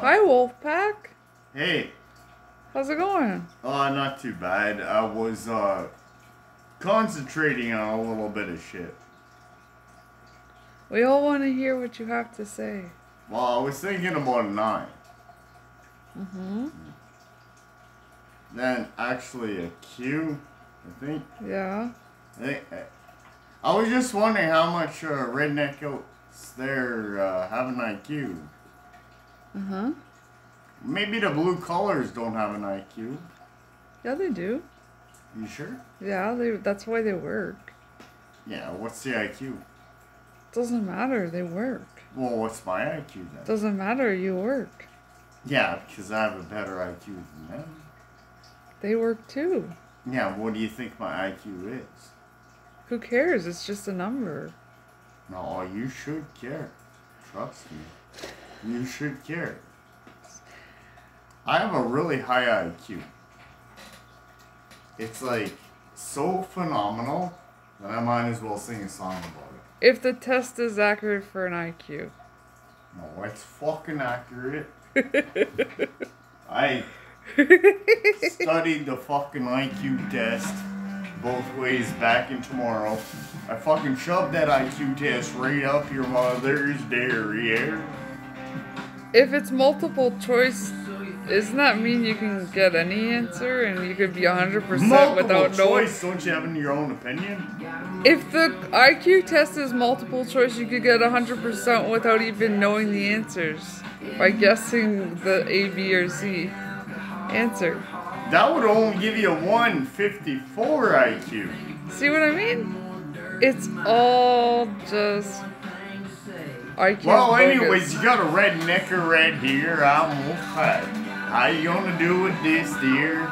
Hi, Wolfpack. Hey, How's it going? uh, not too bad. I was, uh, concentrating on a little bit of shit. We all want to hear what you have to say. Well, I was thinking about a nine. Mm-hmm. Then actually a Q, I think. Yeah. I, think, I was just wondering how much uh, redneck oats there uh, have an IQ. Uh-huh. Maybe the blue colors don't have an IQ. Yeah, they do. You sure? Yeah, they. That's why they work. Yeah, what's the IQ? Doesn't matter. They work. Well, what's my IQ then? Doesn't matter. You work. Yeah, because I have a better IQ than them. They work too. Yeah, what do you think my IQ is? Who cares? It's just a number. No, you should care. Trust me. You should care. I have a really high IQ. It's like so phenomenal that I might as well sing a song about it. If the test is accurate for an IQ. No, it's fucking accurate. I studied the fucking IQ test both ways back and tomorrow. I fucking shoved that IQ test right up your mother's derriere. If it's multiple choice, doesn't that mean you can get any answer and you could be 100% Multiple without knowing? choice, don't you have in your own opinion? If the IQ test is multiple choice, you could get 100% without even knowing the answers by guessing the A, B, or C answer. That would only give you a 154 IQ. See what I mean? It's all just IQ. Well, anyways, you got a red necker right here. I'm Wolfpack. How you gonna do with this, dear?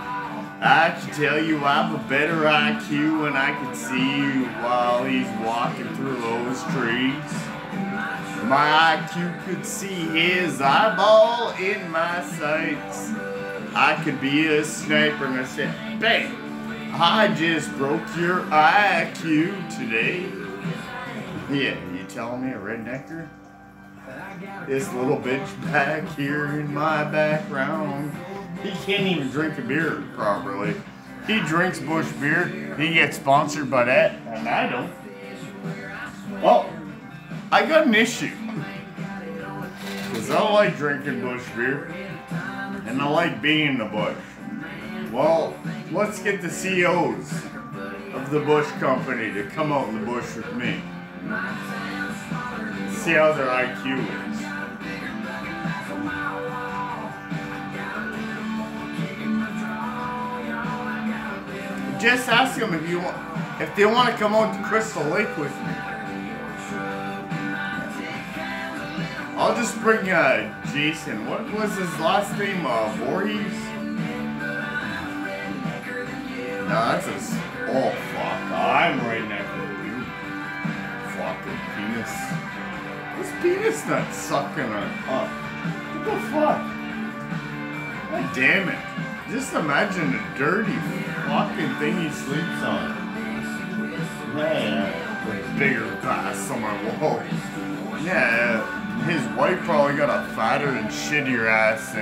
I can tell you I have a better IQ and I can see you while he's walking through those trees. My IQ could see his eyeball in my sights. I could be a sniper and I said, bang! I just broke your IQ today. Yeah, telling me a rednecker? This little bitch back here in my background. He can't even drink a beer properly. He drinks Busch beer. He gets sponsored by that, and I don't. Well, I got an issue. Because I like drinking Busch beer, and I like being in the bush. Well, let's get the CEOs of the Busch Company to come out in the bush with me. See how their IQ is. Just ask them if you want, if they want to come out to Crystal Lake with me. I'll just bring uh, Jason. What was his last name? Uh, Voorhees? No, that's his. Oh fuck! I'm right next to you. Fucking penis. This penis not sucking her up. What the fuck? God damn it! Just imagine the dirty fucking thing he sleeps on. Yeah, with bigger glass on my wall. Yeah, his wife probably got a fatter and shittier ass.